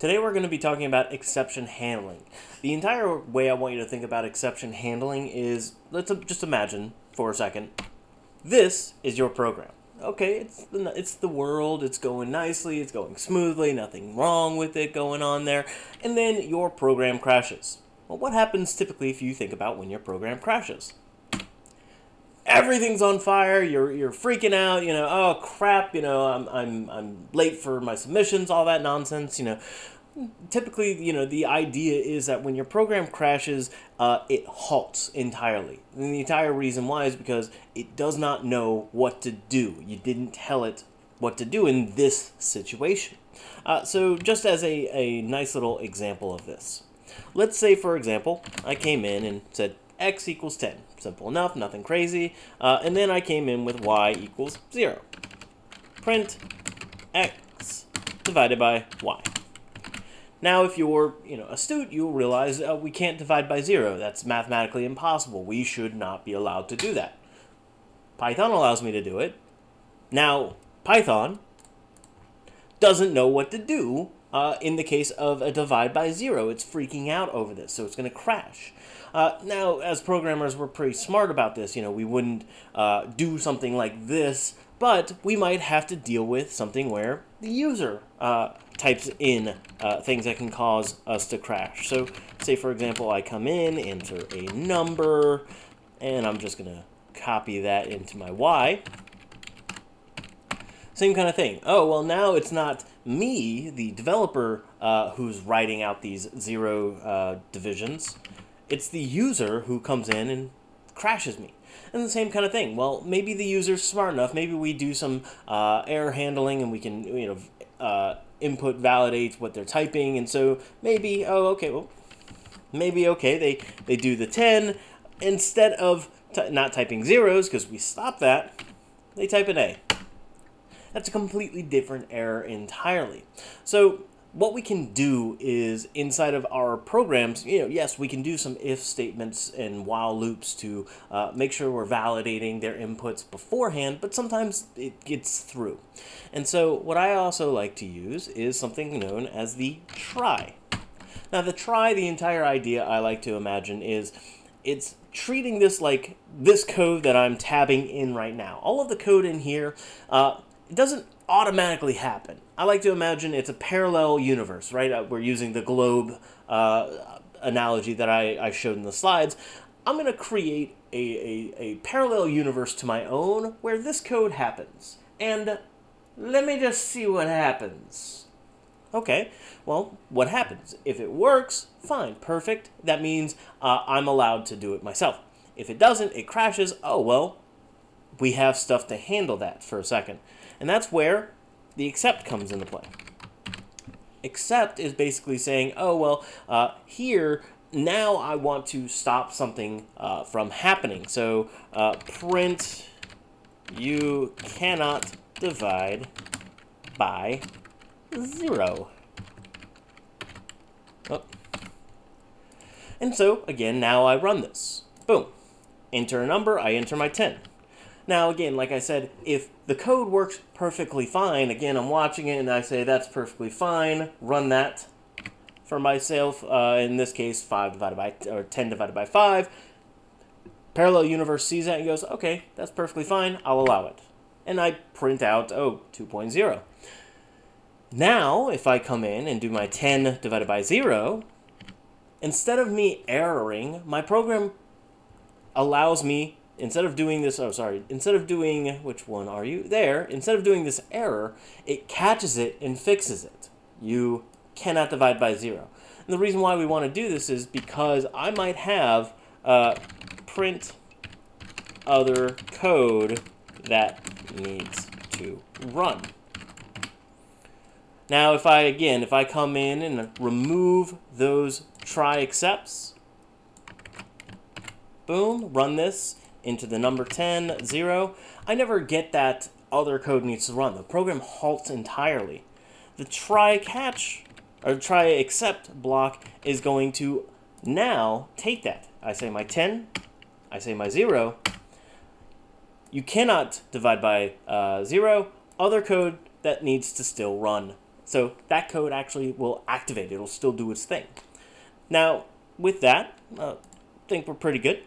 Today we're going to be talking about exception handling. The entire way I want you to think about exception handling is, let's just imagine for a second, this is your program. Okay, it's the, it's the world, it's going nicely, it's going smoothly, nothing wrong with it going on there, and then your program crashes. Well, what happens typically if you think about when your program crashes? Everything's on fire. You're you're freaking out. You know, oh crap. You know, I'm I'm I'm late for my submissions. All that nonsense. You know, typically, you know, the idea is that when your program crashes, uh, it halts entirely. And the entire reason why is because it does not know what to do. You didn't tell it what to do in this situation. Uh, so, just as a, a nice little example of this, let's say, for example, I came in and said x equals 10. Simple enough, nothing crazy. Uh, and then I came in with y equals 0. Print x divided by y. Now, if you're you know astute, you'll realize uh, we can't divide by 0. That's mathematically impossible. We should not be allowed to do that. Python allows me to do it. Now, Python doesn't know what to do uh, in the case of a divide by zero. It's freaking out over this, so it's going to crash. Uh, now, as programmers, we're pretty smart about this. You know, we wouldn't uh, do something like this, but we might have to deal with something where the user uh, types in uh, things that can cause us to crash. So, say for example, I come in, enter a number, and I'm just going to copy that into my Y. Same kind of thing. Oh, well, now it's not me, the developer, uh, who's writing out these zero uh, divisions. It's the user who comes in and crashes me. And the same kind of thing. Well, maybe the user's smart enough. Maybe we do some uh, error handling and we can, you know, uh, input validate what they're typing. And so maybe, oh, okay, well, maybe, okay, they, they do the 10. Instead of not typing zeros, because we stop that, they type an A. That's a completely different error entirely. So what we can do is inside of our programs, you know, yes, we can do some if statements and while loops to uh, make sure we're validating their inputs beforehand, but sometimes it gets through. And so what I also like to use is something known as the try. Now the try, the entire idea I like to imagine is it's treating this like this code that I'm tabbing in right now. All of the code in here, uh, it doesn't automatically happen. I like to imagine it's a parallel universe, right? Uh, we're using the globe uh, analogy that I, I showed in the slides. I'm going to create a, a, a parallel universe to my own where this code happens. And let me just see what happens. Okay, well, what happens? If it works, fine, perfect. That means uh, I'm allowed to do it myself. If it doesn't, it crashes. Oh, well, we have stuff to handle that for a second. And that's where the except comes into play. Except is basically saying, oh, well, uh, here, now I want to stop something uh, from happening. So uh, print you cannot divide by 0. Oh. And so, again, now I run this. Boom. Enter a number, I enter my 10. Now, again, like I said, if the code works perfectly fine, again, I'm watching it and I say that's perfectly fine, run that for myself, uh, in this case, 5 divided by, or 10 divided by 5. Parallel universe sees that and goes, okay, that's perfectly fine, I'll allow it. And I print out, oh, 2.0. Now, if I come in and do my 10 divided by 0, instead of me erroring, my program allows me instead of doing this, oh, sorry, instead of doing, which one are you? There, instead of doing this error, it catches it and fixes it. You cannot divide by zero. And the reason why we want to do this is because I might have uh, print other code that needs to run. Now, if I, again, if I come in and remove those try excepts, boom, run this, into the number 10, 0, I never get that other code needs to run. The program halts entirely. The try catch or try except block is going to now take that. I say my 10, I say my 0. You cannot divide by uh, 0. Other code that needs to still run. So that code actually will activate. It'll still do its thing. Now, with that, uh, I think we're pretty good.